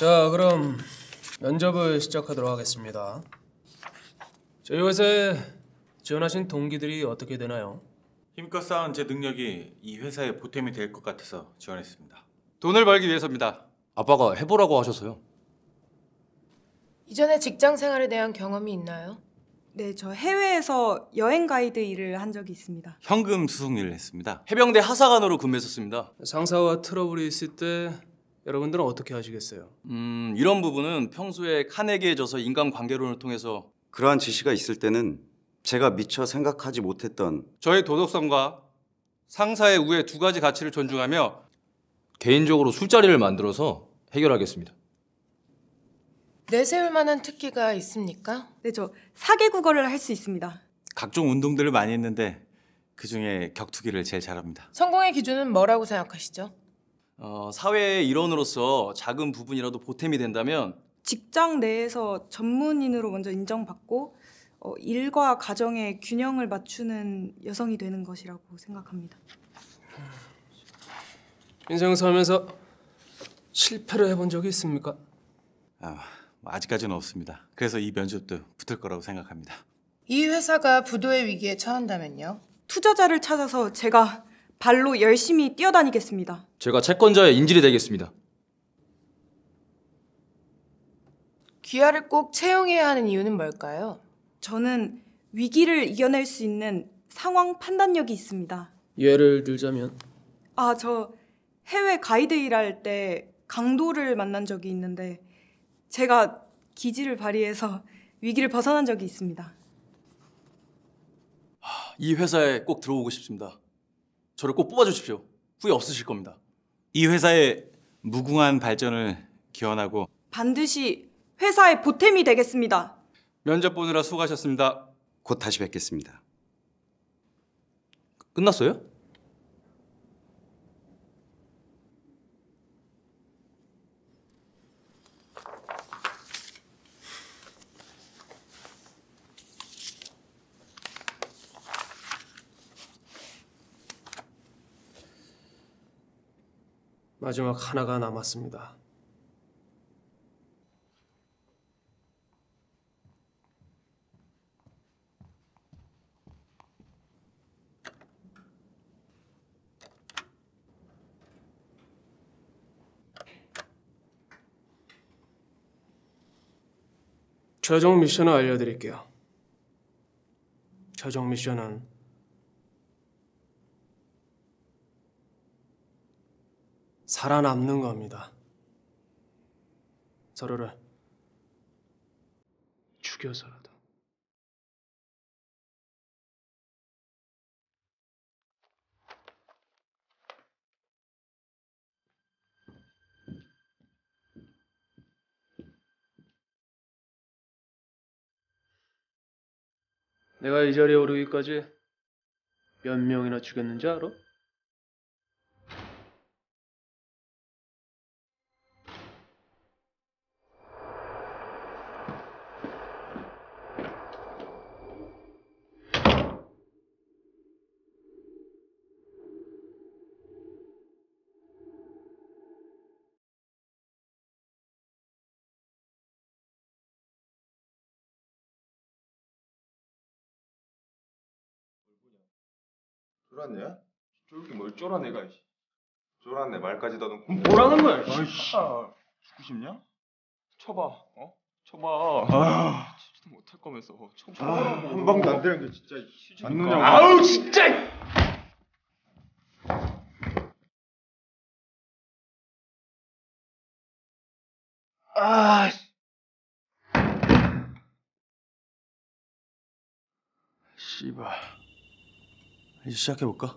자, 그럼 면접을 시작하도록 하겠습니다. 저희 회사에 지원하신 동기들이 어떻게 되나요? 힘껏 쌓은 제 능력이 이 회사에 보탬이 될 것 같아서 지원했습니다. 돈을 벌기 위해서입니다. 아빠가 해보라고 하셔서요. 이전에 직장 생활에 대한 경험이 있나요? 네, 저 해외에서 여행 가이드 일을 한 적이 있습니다. 현금 수송 일을 했습니다. 해병대 하사관으로 근무했었습니다. 상사와 트러블이 있을 때 여러분들은 어떻게 하시겠어요? 음, 이런 부분은 평소에 카네기에 져서 인간관계론을 통해서 그러한 지시가 있을 때는 제가 미처 생각하지 못했던 저의 도덕성과 상사의 우애 두 가지 가치를 존중하며 개인적으로 술자리를 만들어서 해결하겠습니다. 내세울 만한 특기가 있습니까? 네, 저 사개 국어를 할 수 있습니다. 각종 운동들을 많이 했는데 그 중에 격투기를 제일 잘합니다. 성공의 기준은 뭐라고 생각하시죠? 어, 사회의 일원으로서 작은 부분이라도 보탬이 된다면 직장 내에서 전문인으로 먼저 인정받고 어, 일과 가정의 균형을 맞추는 여성이 되는 것이라고 생각합니다. 인생 살면서 실패를 해본 적이 있습니까? 아, 아직까지는 없습니다. 그래서 이 면접도 붙을 거라고 생각합니다. 이 회사가 부도의 위기에 처한다면요? 투자자를 찾아서 제가 발로 열심히 뛰어다니겠습니다. 제가 채권자의 인질이 되겠습니다. 귀하를 꼭 채용해야 하는 이유는 뭘까요? 저는 위기를 이겨낼 수 있는 상황 판단력이 있습니다. 예를 들자면 아, 저 해외 가이드 일할 때 강도를 만난 적이 있는데 제가 기지를 발휘해서 위기를 벗어난 적이 있습니다. 이 회사에 꼭 들어오고 싶습니다. 저를 꼭 뽑아주십시오. 후회 없으실 겁니다. 이 회사의 무궁한 발전을 기원하고 반드시 회사의 보탬이 되겠습니다. 면접 보느라 수고하셨습니다. 곧 다시 뵙겠습니다. 끝났어요? 마지막 하나가 남았습니다. 최종 미션을 알려드릴게요. 최종 미션은 살아남는 겁니다. 서로를 죽여서라도. 내가 이 자리에 오르기까지 몇 명이나 죽였는지 알아? 쫄았냐? 쫄기 뭘 쫄아 내가 이씨. 쫄았네 말까지 더듬고 뭐라는 거야? 아이씨 죽고 싶냐? 쳐봐 어? 쳐봐 아 치지도 못할 거면서 쳐봐 아, 한 방도 안 되는 게 진짜 맞느냐고 아우 진짜 아 씨발 이제 시작해 볼까?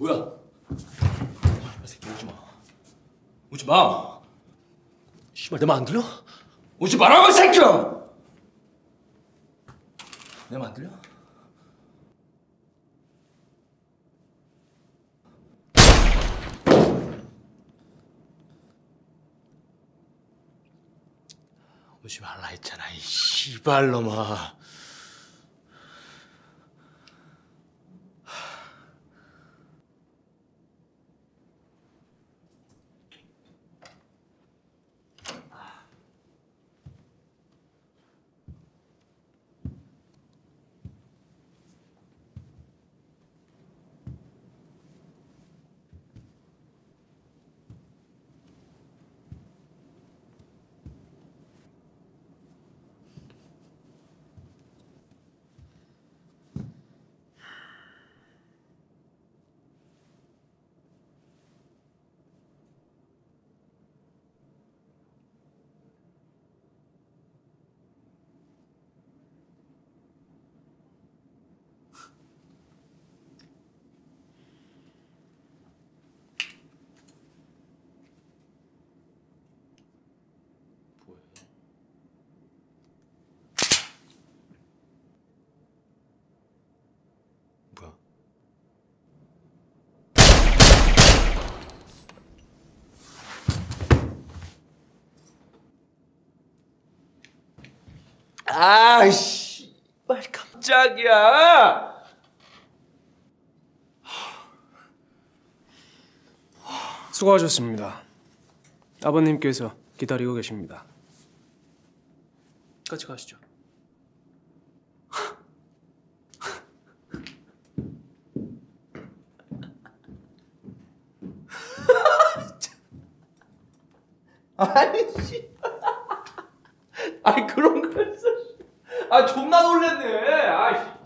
뭐야? 이 새끼 오지 마. 오지 마. 씨발 내말안 들려? 오지 말라고 이 새끼야. 내말안 들려? 오지 말라 했잖아 이 씨발놈아. 뭐야? 아이씨, 말 깜짝이야. 수고하셨습니다. 아버님께서 기다리고 계십니다. 같이 가시죠. 아이씨. 아이 그런 거 했어. 아 존나 놀랬네. 아이씨.